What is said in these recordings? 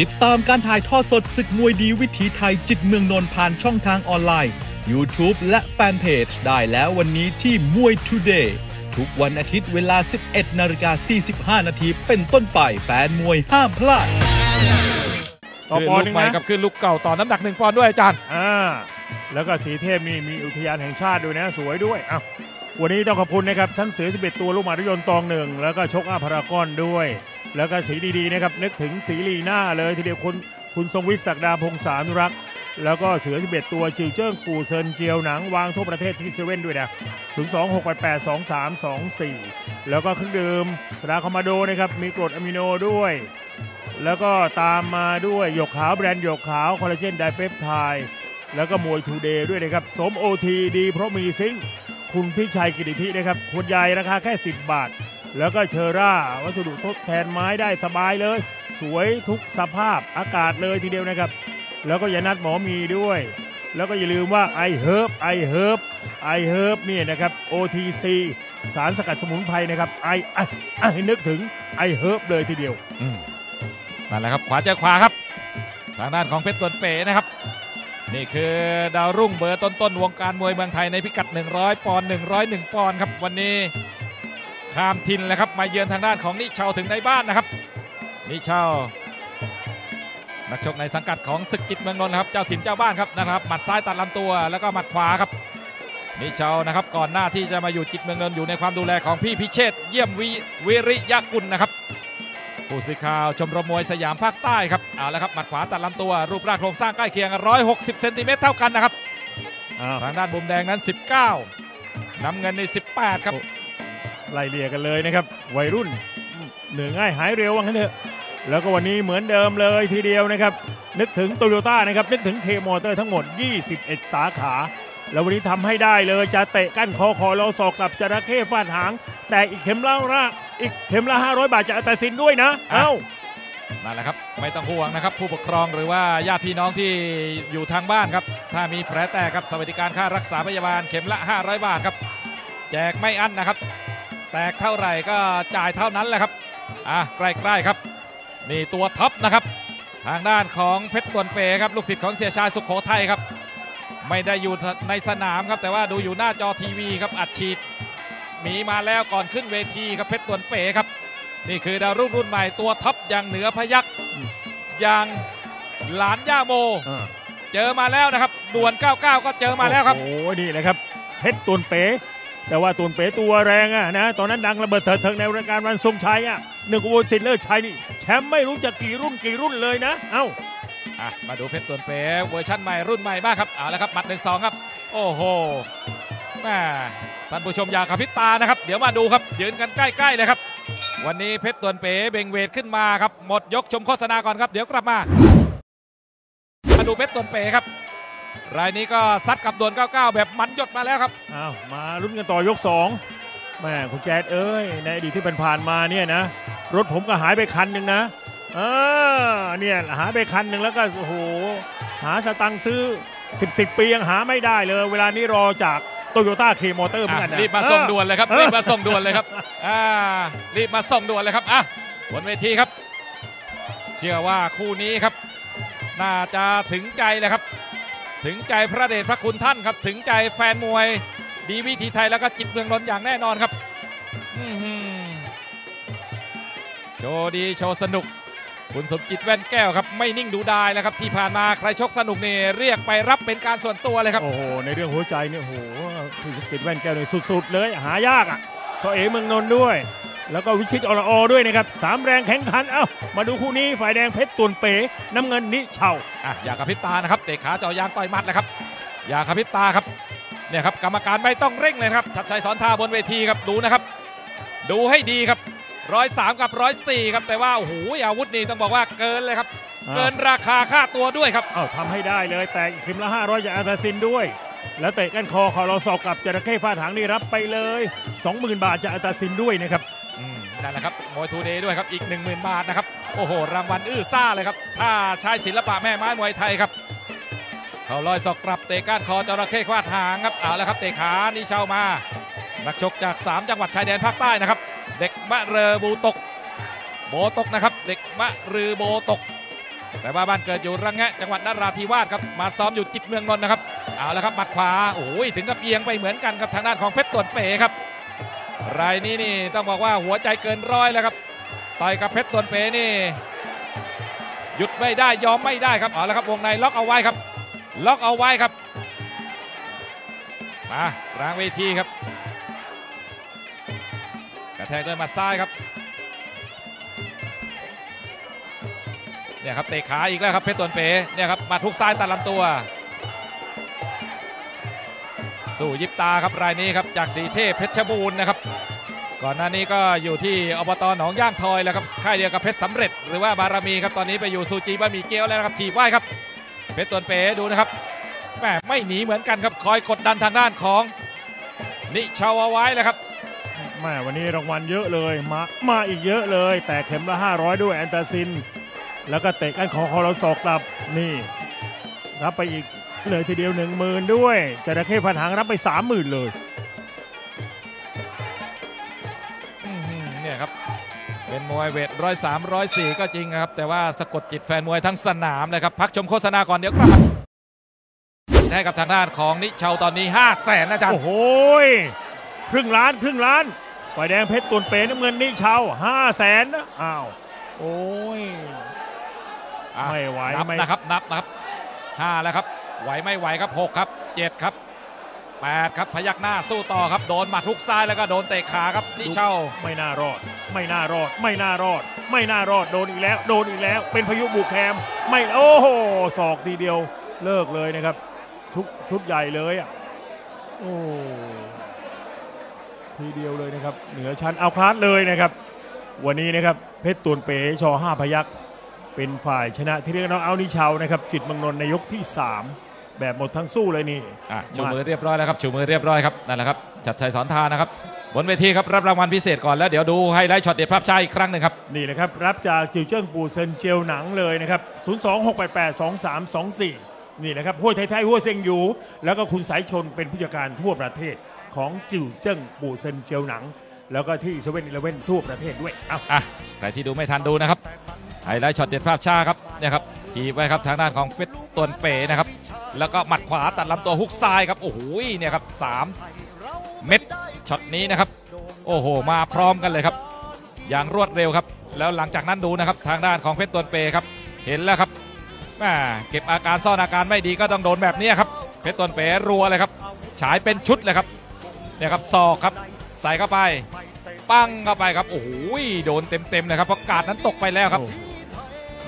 ติดตามการถ่ายทอดสดศึกมวยดีวิถีไทยจิตเมืองนนท์ผ่านช่องทางออนไลน์ YouTube และแฟนเพจได้แล้ววันนี้ที่มวย Today ทุกวันอาทิตย์เวลา 11นาฬิกา45 นาทีเป็นต้นไปแฟนมวยห้ามพลาดต่อขึ้นปอนลูด์หนึงกใหม่นะกับขึ้นลูกเก่าต่อน้ำหนักหนึ่งปอนด์ด้วยอาจารย์อ่าแล้วก็สีเทพนี่มีอุทยานแห่งชาติด้วยนะ สวยด้วยอ้าว วันนี้ต้องขอบคุณนะครับทั้งเสือ 11 ตัวลูกหมารถยนตองหนึ่งแล้วก็ชกอาพารากอนด้วย แล้วก็สีดีๆนะครับนึกถึงสีลีหน้าเลยทีเดียวคุณคุณทรงวิทย์ศักดาพงษานุรักษ์แล้วก็เสือ 11 ตัวจิวเจิ้งปู่เซินเจียวหนังวางทั่วประเทศที่เซเว่นด้วยนะ026882324 แล้วก็เครื่องดื่มราคามาโดนะครับมีกรดอะมิโนด้วย แล้วก็ตามมาด้วยหยกขาวแบรนด์หยกขาวคอลลาเจนไดเปปไทด์แล้วก็มวยทูเดย์ด้วยนะครับสมโอทีดีเพราะมีซิงค์ คุณพิชัยกิติธินะครับขวดใหญ่ราคาแค่ 10 บาท แล้วก็เชอร่า วัสดุทดแทนไม้ได้สบายเลย สวยทุกสภาพอากาศเลยทีเดียวนะครับ แล้วก็อย่านัดหมอมีด้วย แล้วก็อย่าลืมว่าไอเฮิร์บไอเฮิร์บไอเฮิร์บเนี่ยนะครับ OTC สารสกัดสมุนไพรนะครับไอไอไอนึกถึงไอเฮิร์บเลยทีเดียวอืมนั่นแหละครับขวาเจอขวาครับ ทางด้านของเพชรตวนเป๋นะครับ นี่คือดาวรุ่งเบอร์ต้นๆ วงการมวยเมืองไทยในพิกัด 100 ปอนด์101 ปอนด์ครับ วันนี้ข้ามทินแล้วครับ มาเยือนทางด้านของนิเชาถึงในบ้านนะครับ นิเชานักชกในสังกัดของศึกจิตเมืองนนท์ครับ เจ้าถิ่นเจ้าบ้านครับนะครับ หมัดซ้ายตัดลำตัวแล้วก็หมัดขวาครับ นิเชานะครับก่อนหน้าที่จะมาอยู่จิตเมืองนนท์อยู่ในความดูแลของพี่พิเชษเยี่ยมวิวริยกุลนะครับ ผู้สื่อข่าวชมรมมวยสยามภาคใต้ครับเอาละครับหมัดขวาตัดลำตัวรูปร่างโครงสร้างใกล้เคียงกัน160เซนติเมตรเท่ากันนะครับอ้าวทางด้านมุมแดงนั้น 19 น้ำเงินใน 18 ครับไล่เลี่ยกันเลยนะครับ วัยรุ่นเหนื่อยง่ายหายเร็วว่างั้นเถอะแล้วก็วันนี้เหมือนเดิมเลยทีเดียวนะครับ นึกถึงโตโยต้านะครับ นึกถึงเคมอเตอร์ทั้งหมด 21 สาขา แล้ววันนี้ทำให้ได้เลยจะเตะกั้นคอคอเราศอกกับจระเข้ฟาดหาง แต่อีกเข็มละละอีกเข็มละ500 บาทจะอัตาสินด้วยนะ เอ้านั่นแหละครับ ไม่ต้องห่วงนะครับ ผู้ปกครองหรือว่าญาติพี่น้องที่อยู่ทางบ้านครับ ถ้ามีแผลแตกครับสวัสดิการค่ารักษาพยาบาลเข็มละ 500 บาทครับ แจกไม่อั้นนะครับ แตกเท่าไหร่ก็จ่ายเท่านั้นแหละครับอะใกล้ๆครับ นี่ตัวท็อปนะครับ ทางด้านของเพชรตวนเปครับลูกศิษย์ของเสียชายสุขโขทัยครับ ไม่ได้อยู่ในสนามครับแต่ว่าดูอยู่หน้าจอทีวีครับอัดฉีดหมีมาแล้วก่อนขึ้นเวทีครับเพชรตวนเปครับ นี่คือดาวรุ่งรุ่นใหม่ตัวท็อปอย่างเหนือพยักอย่างหลานย่าโม เจอมาแล้วนะครับด่วน 99 ก็เจอมาแล้วครับโอ้โหนี่เลยครับเพชรตวนเป๋แต่ว่าตวนเป๋ตัวแรงอะนะตอนนั้นดังระเบิดเถิดเทิงในรายการวันทรงชัยอะหนึ่งอุบลสิทธิ์เลิศชัยนี่แชมป์ไม่รู้จะกี่รุ่นกี่รุ่นเลยนะ เอ้า อะมาดูเพชรตวนเป๋เวอร์ชั่นใหม่รุ่นใหม่บ้างครับเอาละครับหมัดหนึ่งสองครับ โอ้โหแม่ท่านผู้ชมอยากขับพิษตานะครับ เดี๋ยวมาดูครับยืนกันใกล้ๆเลยครับ วันนี้เพชรตวนเป๋เบ่งเวทขึ้นมาครับหมดยกชมโฆษณาก่อนครับเดี๋ยวกลับมามาดูเพชรตวนเป๋ครับรายนี้ก็ซัดกับดวน99 แบบมันหยดมาแล้วครับอ้าวมาลุ้นกันต่อยกสองแม่คุณแจ๊ดเอ้ยในอดีตที่ผ่านมาเนี่ยนะรถผมก็หายไปคันหนึ่งนะ เออเนี่ยหายไปคันหนึ่งแล้วก็โอ้โหหาสตังค์ซื้อ 10 10ปียังหาไม่ได้เลย เวลานี้รอจากโตโยต้าเคมอเตอร์เหมือนกันอะนะรีบมาส่งด่วนเลยครับเออรีบมาส่งด่วนเลยครับอ่ารีบมาส่งด่วนเลยครับอะบนเวทีครับ เชื่อว่าคู่นี้ครับ น่าจะถึงใจเลยครับ ถึงใจพระเดชพระคุณท่านครับ ถึงใจแฟนมวยดีวิถีไทยแล้วก็จิตเมืองนนท์อย่างแน่นอนครับอื้อหือโชว์ดีโชว์สนุก คุณสมจิตแว่นแก้วครับไม่นิ่งดูดายแล้วครับที่ผ่านมาใครชกสนุกนี่เรียกไปรับเป็นการส่วนตัวเลยครับโอ้โหในเรื่องหัวใจเนี่ยโอ้โหพี่สกิดแว่นแก้วเนี่ยสุด ๆ เลยหายากอะโซเอเมืองนนท์ด้วย แล้วก็วิชิตอรออด้วยนะครับสามแรงแข่งขันเอ้ามาดูคู่นี้ฝ่ายแดงเพชรตุนเป๋น้ำเงินนิเชาอะอย่ากระพริบตานะครับเตะขาเจ่อยางต่อยหมัดเลยครับ อย่ากระพริบตาครับเนี่ยครับกรรมการไม่ต้องเร่งเลยนะครับชัดชัยสอนท่าบนเวทีครับดูนะครับ ดูให้ดีครับ ร้อยสามกับร้อยสี่ครับ แต่ว่าโอ้โหอาวุธนี่ต้องบอกว่าเกินเลยครับ เกินราคาค่าตัวด้วยครับเอ้าทำให้ได้เลยแต่อีกเข็มละ500จากอาตาซินด้วย แล้วเตะก้านคอคอเราศอกกลับจระเข้ฟาดหางนี่รับไปเลย 20,000 บาทจากอาตาซินด้วยนะครับอืมนั่นแหละครับมวยทูเดย์ด้วยครับอีก 10,000 บาทนะครับโอ้โหรางวัลอื้อซ่าเลยครับถ้าใช้ศิลปะแม่ไม้มวยไทยครับเข่าลอยศอกกลับเตะก้านคอจระเข้ฟาดหางครับเอาละครับเตะขานี่เช่ามา นักชกจาก 3 จังหวัดชายแดนภาคใต้นะครับ เด็กมะเรือบูตก โบตกนะครับ เด็กมะรือโบตก แต่ว่าบ้านเกิดอยู่ระแงะจังหวัดนราธิวาสครับมาซ้อมอยู่จิตเมืองนนท์นะครับเอาละครับหมัดขวาโอ้ยถึงกับเอียงไปเหมือนกันครับทางด้านของเพชรตวนเป๋ครับรายนี้นี่ต้องบอกว่าหัวใจเกินร้อยแล้วครับต่อยกับเพชรตวนเป๋นี่หยุดไม่ได้ยอมไม่ได้ครับเอาละครับวงในล็อกเอาไว้ครับ ล็อกเอาไว้ครับมากลางเวทีครับ ระแทกด้วยหมัดซ้ายครับเนี่ยครับเตะขาอีกแล้วครับเพชรตวนเป๋เนี่ยครับหมัดทุกซ้ายตัดลำตัว สู้ยิบตาครับรายนี้ครับจากสีเทพเพชรบูรณ์นะครับ ก่อนหน้านี้ก็อยู่ที่อบตหนองย่างทอยแล้วครับค่ายเดียวกับเพชรสำเร็จ หรือว่าบารมีครับตอนนี้ไปอยู่ซูจีบะหมี่เกี๊ยวแล้วครับถีบไหวครับเพชรตวนเป๋ดูนะครับแหมไม่หนีเหมือนกันครับคอยกดดันทางด้านของนิชาวไว้แล้วครับ แม่วันนี้รางวัลเยอะเลยมามาอีกเยอะเลย แต่เข็มละ 500 ด้วยแอนตาซิน แล้วก็เตะกันของคอเราศอกกลับนี่ รับไปอีกเลยทีเดียว 1 0,000 ด้วยจระเข้ฟันหางรับไป 30,000 เลยอื้อหือเนี่ยครับ เป็นมวยเวทร้อยสามร้อยสี่ก็จริงนะครับ แต่ว่าสะกดจิตแฟนมวยทั้งสนามเลยครับ พักชมโฆษณาก่อนเดี๋ยวกลับมาให้กับทางด้านของนิชาวตอนนี้5 0 0แสนนะจ๊ะโอ้โหยครึ่งล้านครึ่งล้าน ฝ่ายแดงเพชรตุนเปน้ำเงินนี่เชาห้าแสนนะอ้าวโอ้ยอะไม่ไหวนับไม่นะครับนับนะครับห้าแล้วครับ ไหวไม่ไหวครับหกครับเจ็ดครับแปดครับพยักหน้าสู้ต่อครับโดนหมัดทุกซ้ายแล้วก็โดนเตะขาครับนิชาวไม่น่ารอด ไม่น่ารอด ไม่น่ารอด ไม่น่ารอดโดนอีกแล้ว โดนอีกแล้ว เป็นพายุบุกแคม ไม่โอ้โหศอกทีเดียวเลิกเลยนะครับ ชุดชุดใหญ่เลยอะโอ้ ทีเดียวเลยนะครับ เหนือชั้น outclass เลยนะครับ วันนี้นะครับเพชรตวนเป๋ชอห้าพยักเป็นฝ่ายชนะที่เรียกน้องเอานิชาวนะครับจิตรเมืองนนท์ในยกที่ 3 แบบหมดทางสู้เลยนี่อะชูมือเรียบร้อยแล้วครับชูมือเรียบร้อยครับนั่นแหละครับจัดชัยสอนทานนะครับบนเวทีครับรับรางวัลพิเศษก่อนแล้วเดี๋ยวดูไฮไลท์ช็อตเด็ดภาพช้าอีกครั้งหนึ่งครับนี่นะครับรับจากจิวเจิ้งปูเซินเจียวหนังเลยนะครับ 026882324 นี่นะครับห้วยไทยไทยห้วยเซงหยูแล้วก็คุณสายชนเป็นผู้จัดการทั่วประเทศ ของจิวเจิ้งปูเซินเจียวหนัง แล้วก็ที่เซเว่นอีเลเว่นทั่วประเทศด้วยเอาอะใครที่ดูไม่ทันดูนะครับไฮไลท์ช็อตเด็ดภาพช้าครับเนี่ยครับทีไว้ครับทางด้านของเพชรตวนเป๋นะครับ แล้วก็หมัดขวาตัดลำตัวฮุกซ้ายครับโอ้โหเนี่ยครับสามเม็ดช็อตนี้นะครับ โอ้โห มาพร้อมกันเลยครับ อย่างรวดเร็วครับ แล้วหลังจากนั้นดูนะครับ ทางด้านของเพชรตวนเปครับ เห็นแล้วครับแม่เก็บอาการซ่อนอาการไม่ดีก็ต้องโดนแบบนี้ครับ เพชรตวนเปรัวเลยครับ ฉายเป็นชุดเลยครับ เนี่ยครับศอกครับใส่เข้าไป ปั้งเข้าไปครับโอ้โหโดนเต็มๆเลยครับเพราะกาดนั้นตกไปแล้วครับโอ้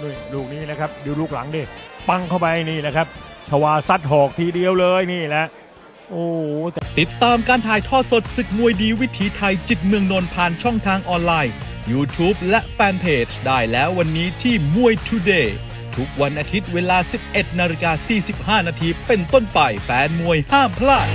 นี่ลูกนี้นะครับดูลูกหลังดิปังเข้าไปนี่แหละครับชวาซัดหอกทีเดียวเลยนี่แหละโอ้แต่ติดตามการถ่ายทอดสดศึกมวยดีวิถีไทยจิตเมืองนนท์ผ่านช่องทางออนไลน์ YouTube และแฟนเพจได้แล้ววันนี้ที่มวย Today ทุกวันอาทิตย์เวลา 11นาฬิกา45นาทีเป็นต้นไปแฟนมวยห้ามพลาด